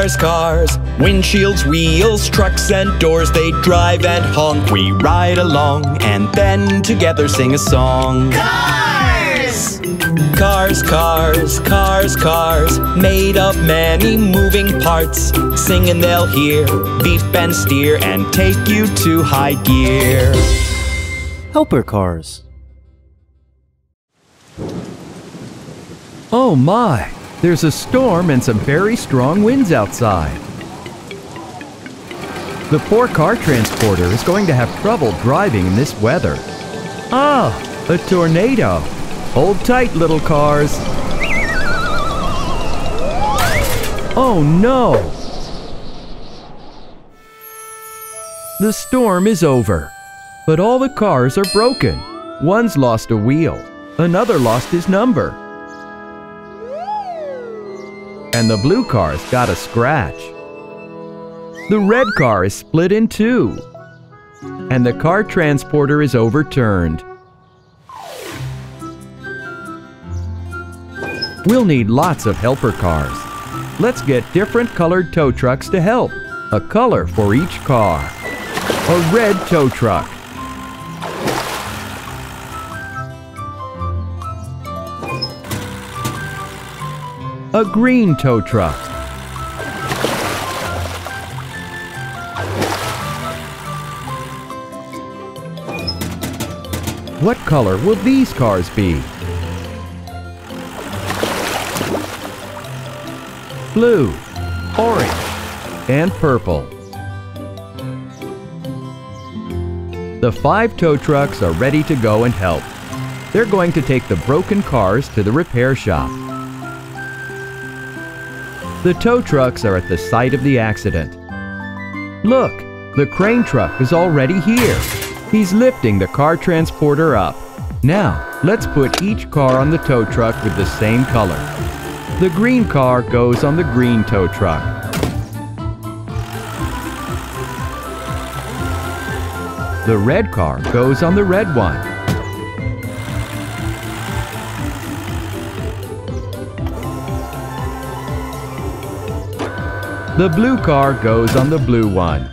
Cars, cars, windshields, wheels, trucks and doors, they drive and honk. We ride along and then together sing a song. Cars! Cars, cars, cars, cars, made of many moving parts. Singing they'll hear, beep and steer, and take you to high gear. Helper cars. Oh my! There's a storm and some very strong winds outside. The poor car transporter is going to have trouble driving in this weather. Ah, a tornado! Hold tight, little cars. Oh no! The storm is over, but all the cars are broken. One's lost a wheel, another lost his number. And the blue car's got a scratch. The red car is split in two. And the car transporter is overturned. We'll need lots of helper cars. Let's get different colored tow trucks to help. A color for each car. A red tow truck. A green tow truck. What color will these cars be? Blue, orange, and purple. The five tow trucks are ready to go and help. They're going to take the broken cars to the repair shop. The tow trucks are at the site of the accident. Look, the crane truck is already here. He's lifting the car transporter up. Now, let's put each car on the tow truck with the same color. The green car goes on the green tow truck. The red car goes on the red one. The blue car goes on the blue one.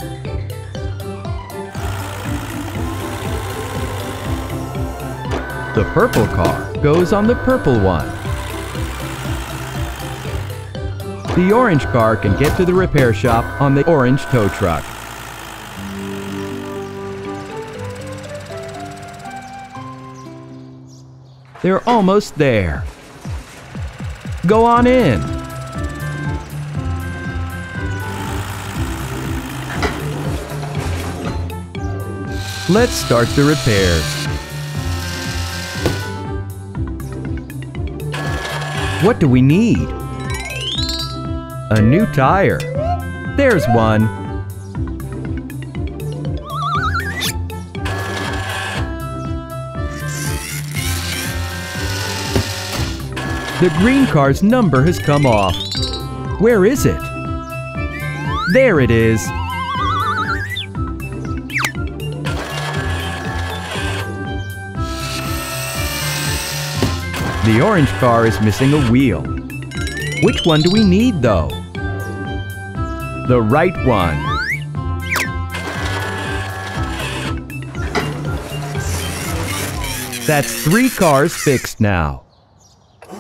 The purple car goes on the purple one. The orange car can get to the repair shop on the orange tow truck. They're almost there. Go on in. Let's start the repairs. What do we need? A new tire. There's one. The green car's number has come off. Where is it? There it is. The orange car is missing a wheel. Which one do we need though? The right one. That's three cars fixed now.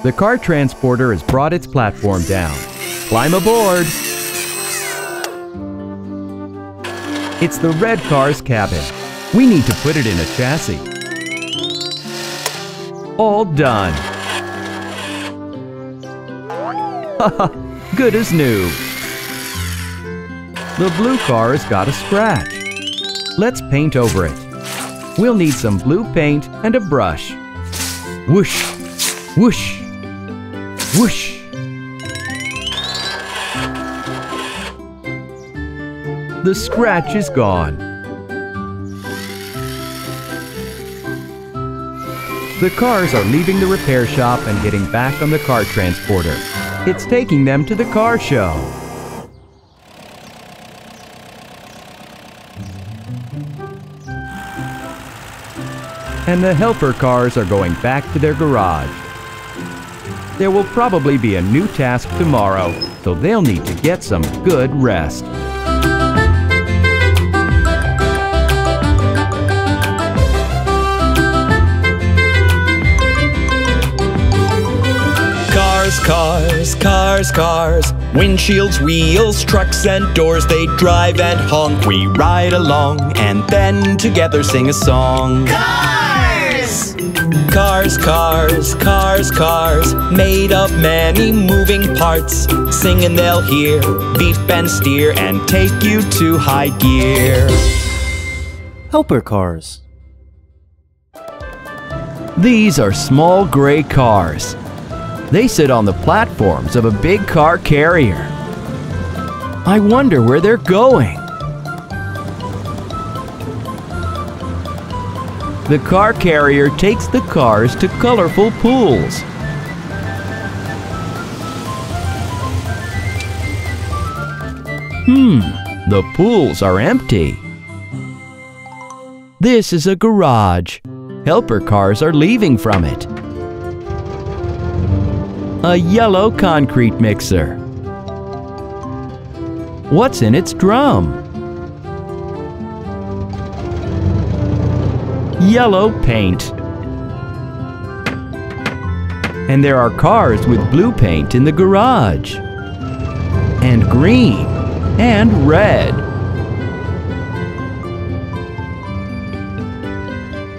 The car transporter has brought its platform down. Climb aboard! It's the red car's cabin. We need to put it in a chassis. All done. good as new. The blue car has got a scratch. Let's paint over it. We'll need some blue paint and a brush. Whoosh, whoosh, whoosh. The scratch is gone. The cars are leaving the repair shop and getting back on the car transporter. It's taking them to the car show. And the helper cars are going back to their garage. There will probably be a new task tomorrow. so they'll need to get some good rest. Cars, cars, cars, cars. Windshields, wheels, trucks, and doors. They drive and honk. We ride along and then together sing a song. Cars! Cars, cars, cars, cars. Made of many moving parts. Sing and they'll hear. Beep and steer and take you to high gear. Helper cars. These are small gray cars. They sit on the platforms of a big car carrier. I wonder where they're going. The car carrier takes the cars to colorful pools. Hmm, the pools are empty. This is a garage. Helper cars are leaving from it. A yellow concrete mixer. What's in its drum? Yellow paint. And there are cars with blue paint in the garage. And green. And red.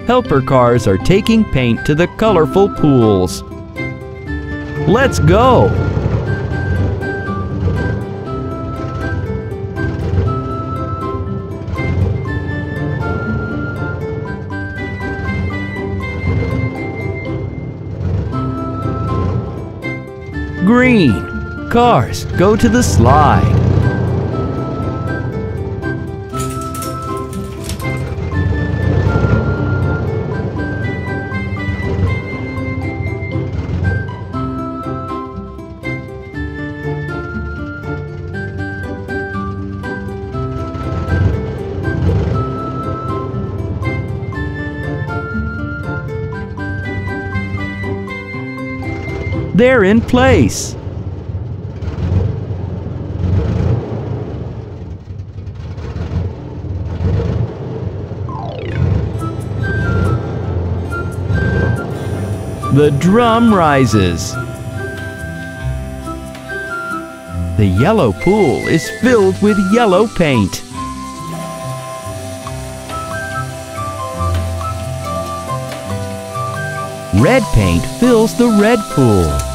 Helper cars are taking paint to the colorful pools. Let's go! Green. Cars, go to the slide. They're in place. The drum rises. The yellow pool is filled with yellow paint. Red paint fills the red pool.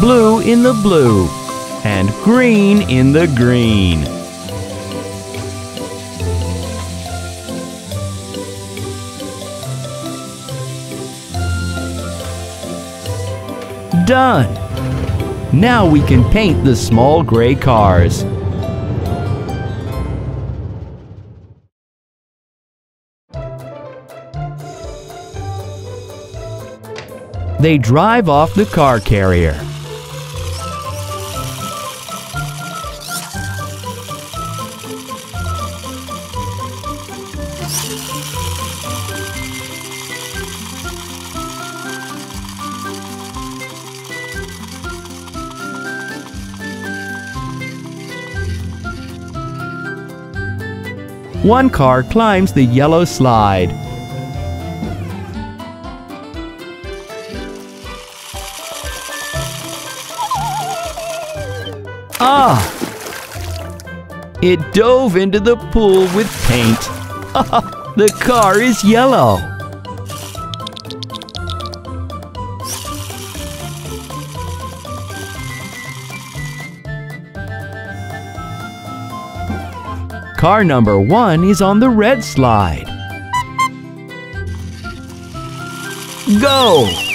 Blue in the blue and green in the green. Done! Now we can paint the small gray cars. They drive off the car carrier. One car climbs the yellow slide. Ah! It dove into the pool with paint. the car is yellow. Car number one is on the red slide. Go!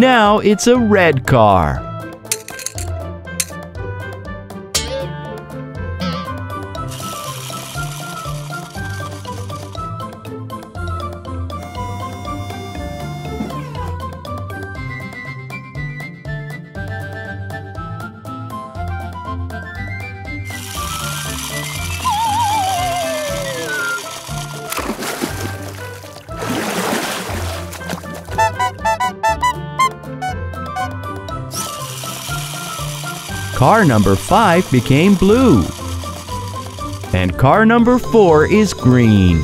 Now it's a red car. Car number 5 became blue. And car number 4 is green.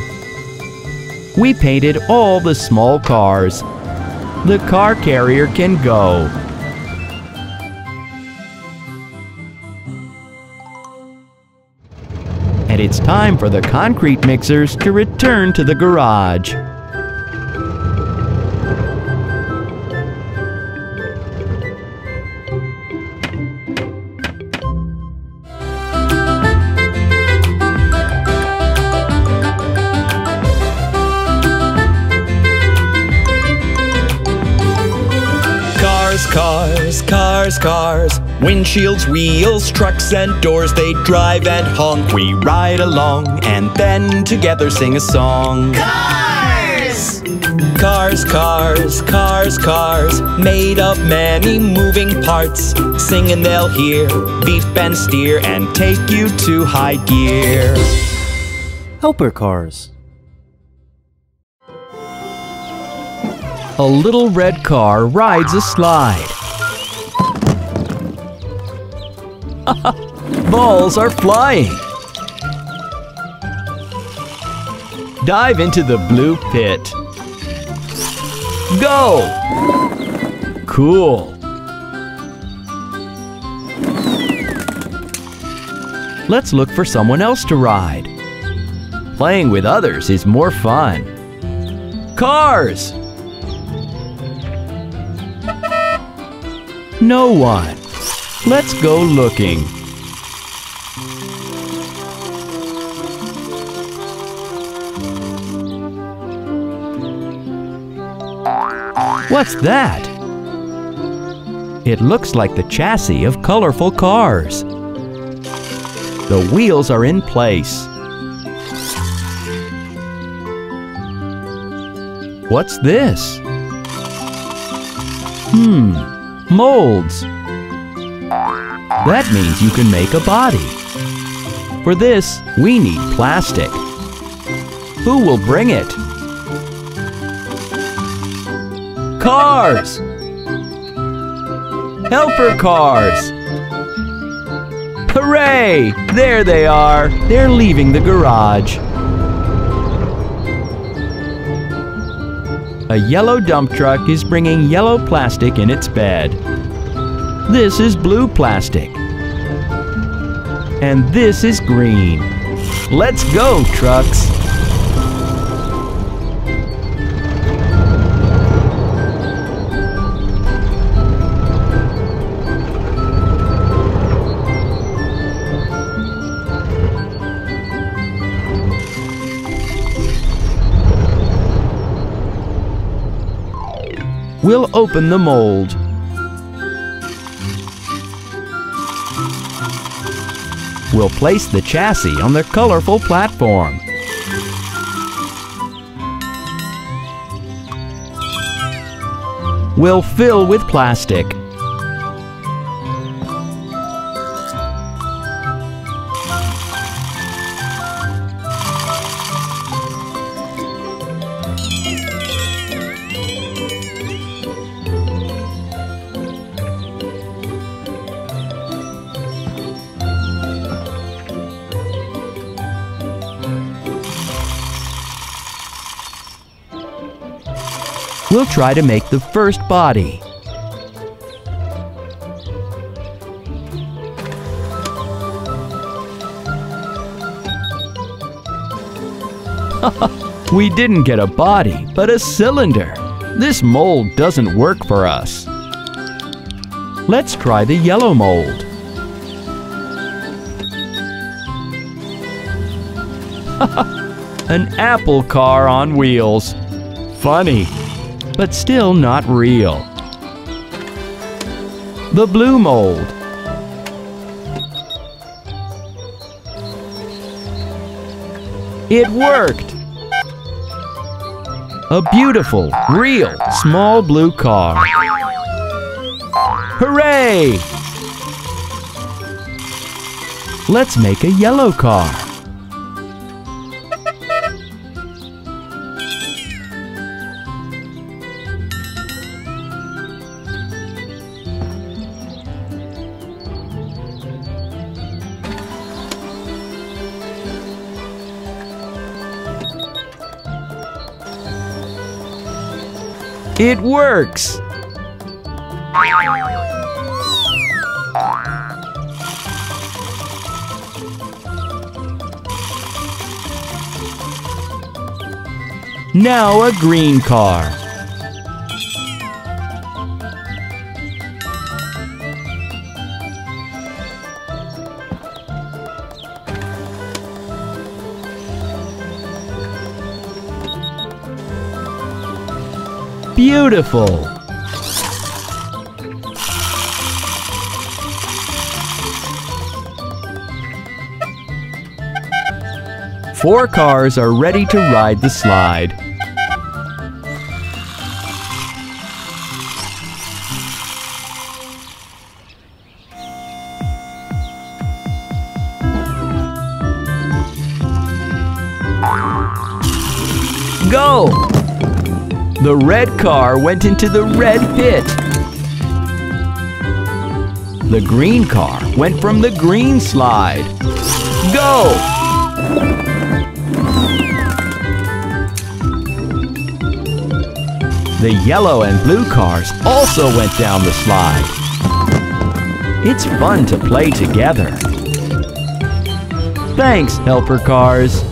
We painted all the small cars. The car carrier can go. And it's time for the concrete mixers to return to the garage. Cars, cars, cars. Windshields, wheels, trucks, and doors. They drive and honk. We ride along and then together sing a song. Cars! Cars, cars, cars, cars. Made of many moving parts. Singing they'll hear. Beep and steer and take you to high gear. Helper cars. A little red car rides a slide. Balls are flying. Dive into the blue pit. Go! Cool. Let's look for someone else to ride. Playing with others is more fun. Cars! No one. Let's go looking. What's that? It looks like the chassis of colorful cars. The wheels are in place. What's this? Hmm, molds. That means you can make a body. For this, we need plastic. Who will bring it? Cars! Helper cars! Hooray! There they are! They're leaving the garage. A yellow dump truck is bringing yellow plastic in its bed. This is blue plastic. And this is green. Let's go, trucks! We'll open the mold. We'll place the chassis on the colorful platform. We'll fill with plastic. We'll try to make the first body. we didn't get a body, but a cylinder. This mold doesn't work for us. Let's try the yellow mold. An apple car on wheels. Funny, but still not real. The blue mold. It worked! A beautiful, real, small blue car. Hooray! Let's make a yellow car. It works! Now a green car. Beautiful! Four cars are ready to ride the slide. Go! The red car went into the red pit. The green car went from the green slide. Go! The yellow and blue cars also went down the slide. It's fun to play together. Thanks, helper cars.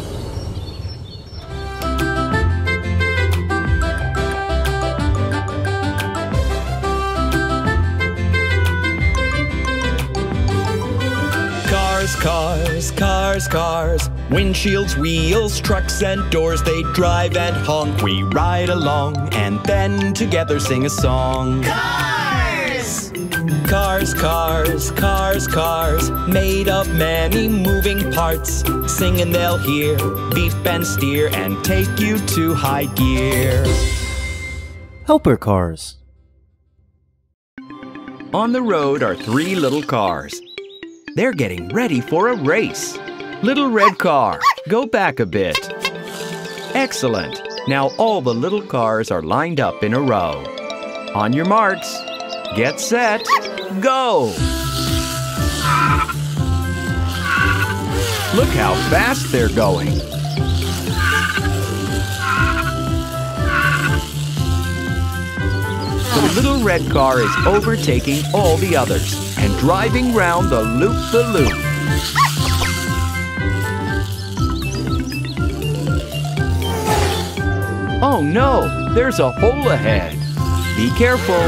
Windshields, wheels, trucks, and doors. They drive and honk. We ride along and then together sing a song. Cars! Cars, cars, cars, cars. Made of many moving parts. Sing and they'll hear. Beep and steer and take you to high gear. Helper cars. On the road are three little cars. They're getting ready for a race. Little red car, go back a bit. Excellent. Now all the little cars are lined up in a row. On your marks, get set, go! Look how fast they're going. The little red car is overtaking all the others and driving round the loop-the-loop. Oh no, there's a hole ahead. Be careful.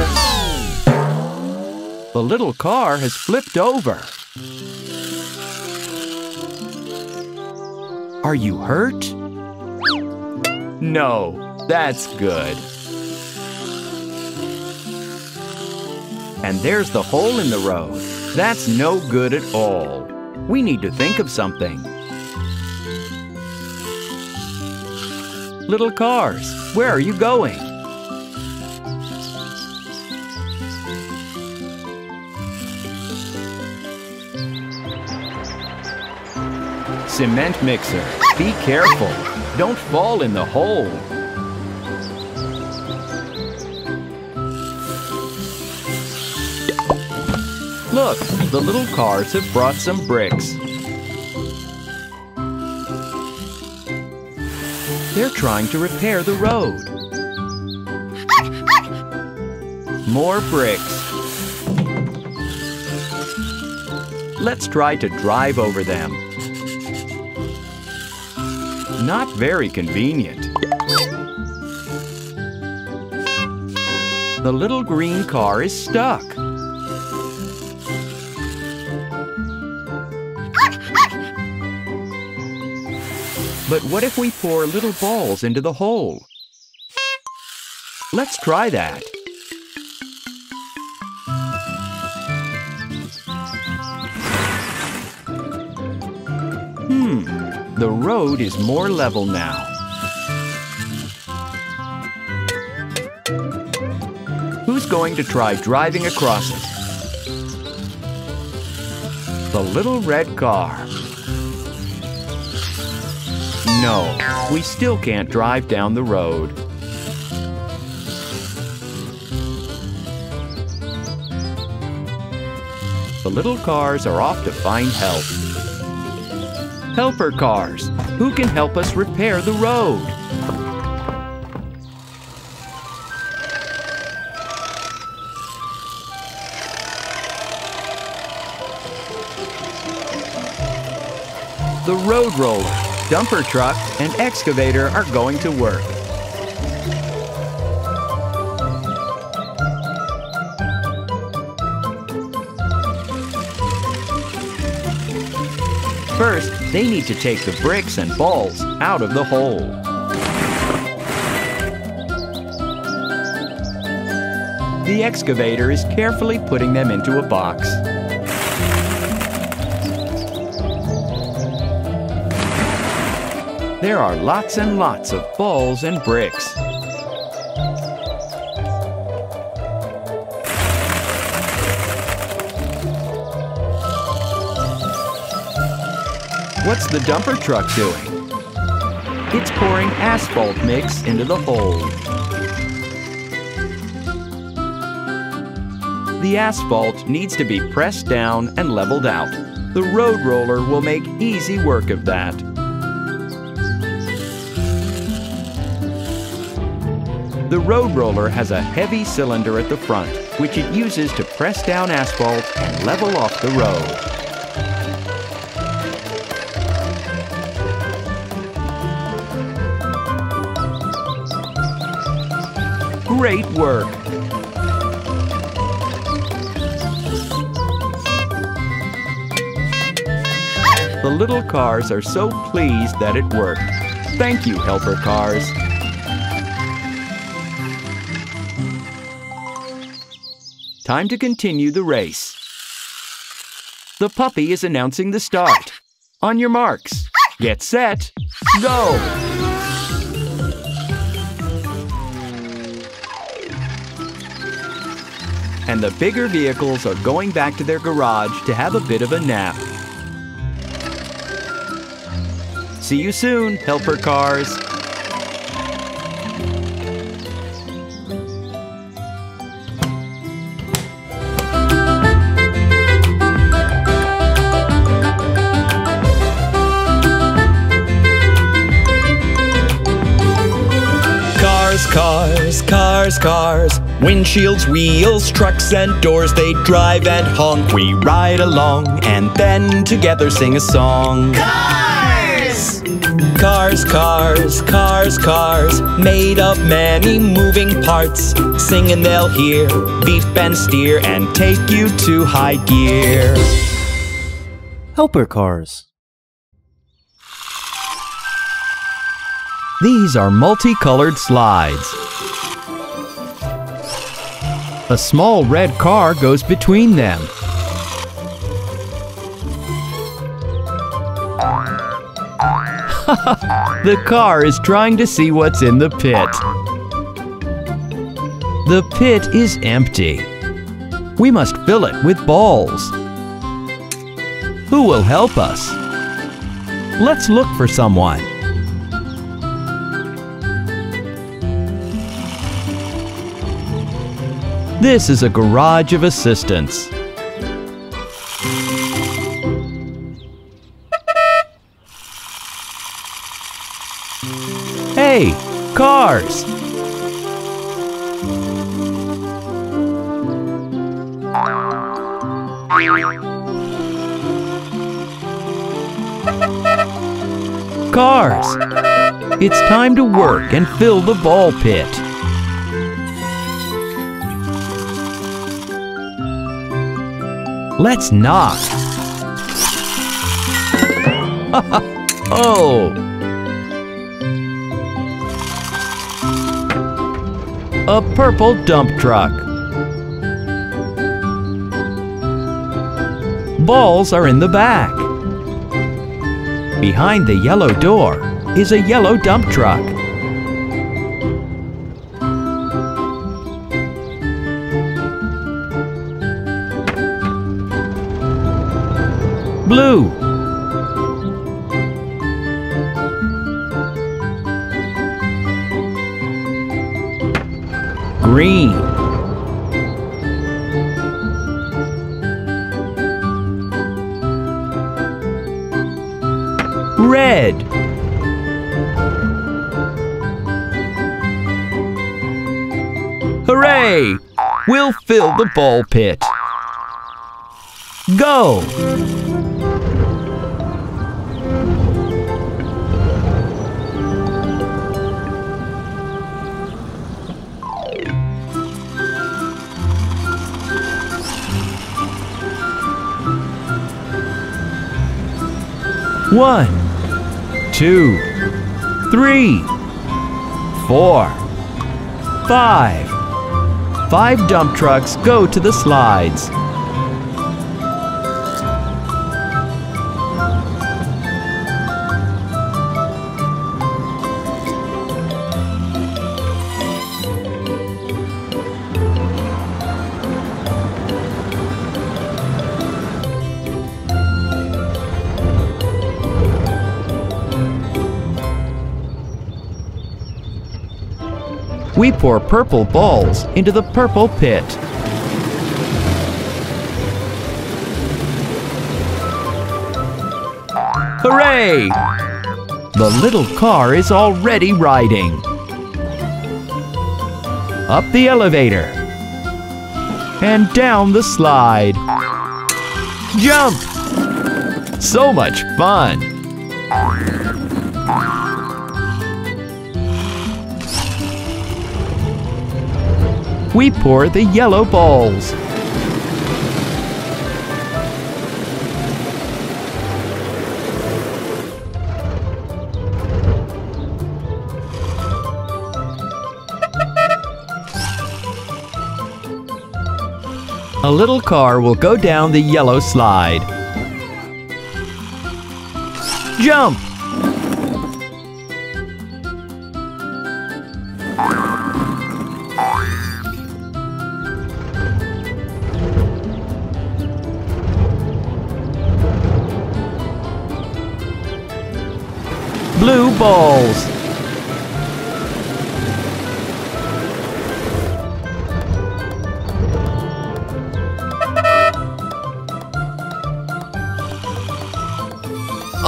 The little car has flipped over. Are you hurt? No, that's good. And there's the hole in the road. That's no good at all. We need to think of something. Little cars, where are you going? Cement mixer, be careful. Don't fall in the hole. Look, the little cars have brought some bricks. They're trying to repair the road. More bricks. Let's try to drive over them. Not very convenient. The little green car is stuck. But what if we pour little balls into the hole? Let's try that. Hmm, the road is more level now. Who's going to try driving across it? The little red car. No, we still can't drive down the road. The little cars are off to find help. Helper cars, who can help us repair the road? The road roller dumper truck, and excavator are going to work. First, they need to take the bricks and balls out of the hole. The excavator is carefully putting them into a box. There are lots and lots of balls and bricks. What's the dumper truck doing? It's pouring asphalt mix into the hole. The asphalt needs to be pressed down and leveled out. The road roller will make easy work of that. The road roller has a heavy cylinder at the front, which it uses to press down asphalt and level off the road. Great work! The little cars are so pleased that it worked. Thank you, helper cars. Time to continue the race. The puppy is announcing the start. On your marks, get set, go! And the bigger vehicles are going back to their garage to have a bit of a nap. See you soon, helper cars. Cars, cars. Windshields, wheels, trucks, and doors. They drive and honk. We ride along and then together sing a song. Cars! Cars, cars, cars, cars. Made of many moving parts. Singing they'll hear. Beep and steer and take you to high gear. Helper cars. These are multicolored slides. A small red car goes between them. the car is trying to see what's in the pit. The pit is empty. We must fill it with balls. Who will help us? Let's look for someone. This is a garage of assistance. Hey, cars! Cars! It's time to work and fill the ball pit. Let's knock. oh! A purple dump truck. Balls are in the back. Behind the yellow door is a yellow dump truck. Blue. Green. Red. Hooray! We'll fill the ball pit. Go! One, two, three, four, five. Five dump trucks go to the slides. We pour purple balls into the purple pit. Hooray! The little car is already riding. Up the elevator. And down the slide. Jump! So much fun! We pour the yellow balls. A little car will go down the yellow slide. Jump! Balls.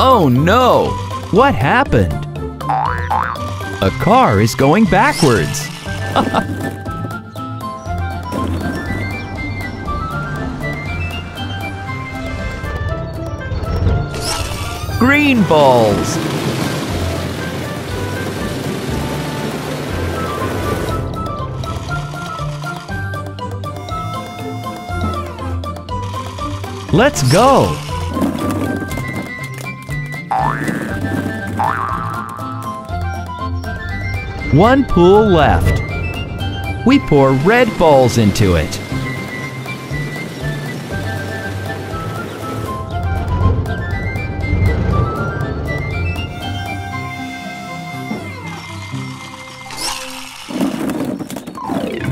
Oh no! What happened? A car is going backwards. Green balls. Let's go! One pool left. We pour red balls into it.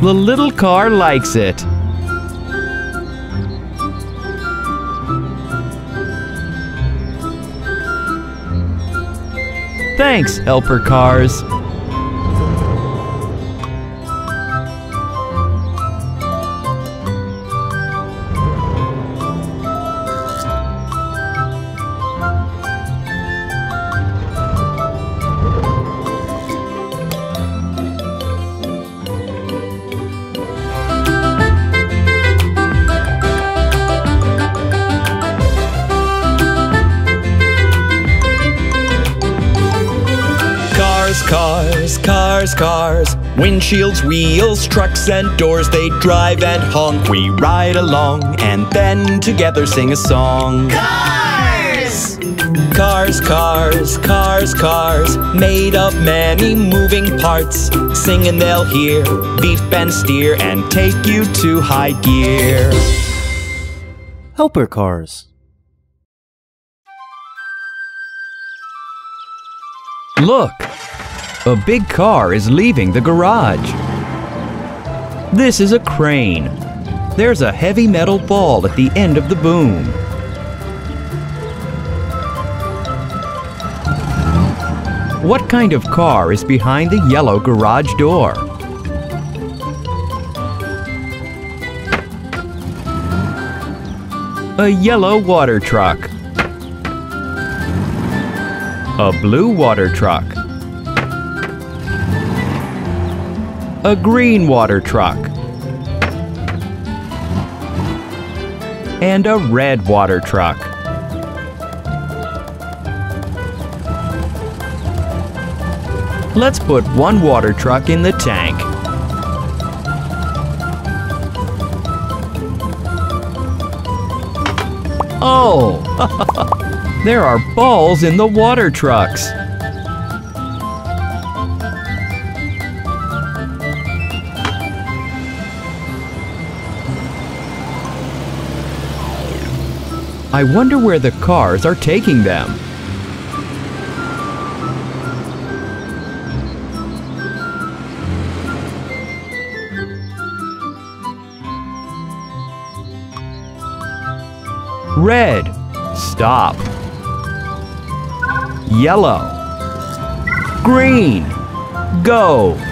The little car likes it. Thanks, helper cars. Windshields, wheels, trucks, and doors. They drive and honk. We ride along and then together sing a song. Cars! Cars, cars, cars, cars. Made of many moving parts. Sing and they'll hear. Beep and steer and take you to high gear. Helper cars. Look! A big car is leaving the garage. This is a crane. There's a heavy metal ball at the end of the boom. What kind of car is behind the yellow garage door? A yellow water truck. A blue water truck. A green water truck. And a red water truck. Let's put one water truck in the tank. Oh! There are balls in the water trucks. I wonder where the cars are taking them. Red, stop. Yellow, green, go.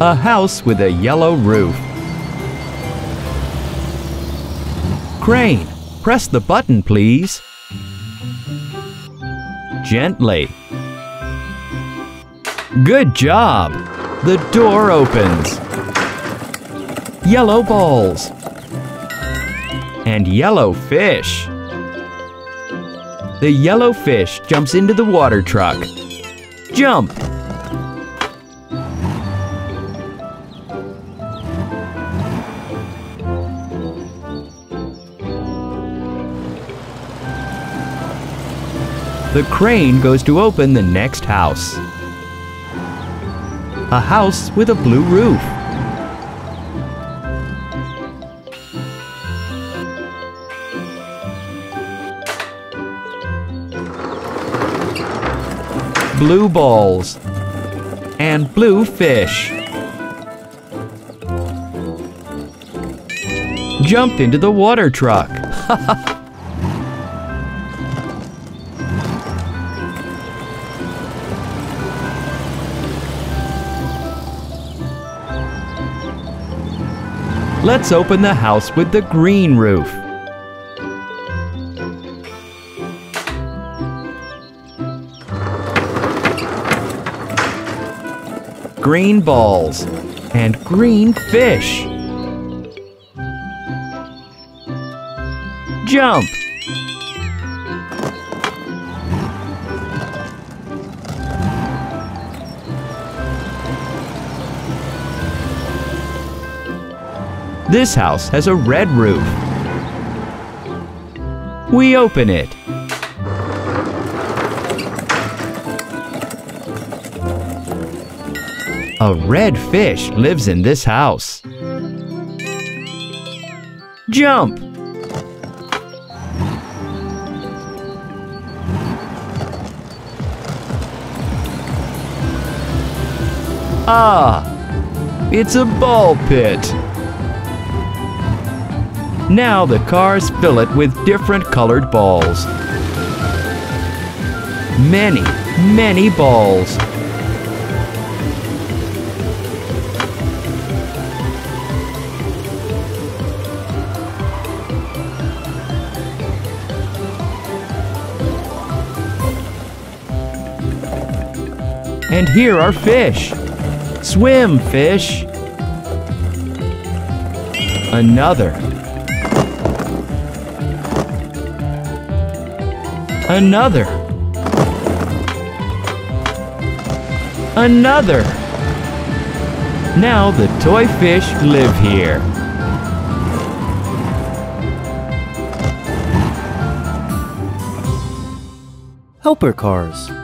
A house with a yellow roof. Crane, press the button, please. Gently. Good job! The door opens. Yellow balls. And yellow fish. The yellow fish jumps into the water truck. Jump! The crane goes to open the next house. A house with a blue roof. Blue balls and blue fish. Jumped into the water truck. Let's open the house with the green roof. Green balls and green fish. Jump! This house has a red roof. We open it. A red fish lives in this house. Jump! Ah! It's a ball pit! Now the cars fill it with different colored balls. Many, many balls. And here are fish. Swim, fish. Another. Another. Another. Now the toy fish live here. Helper cars.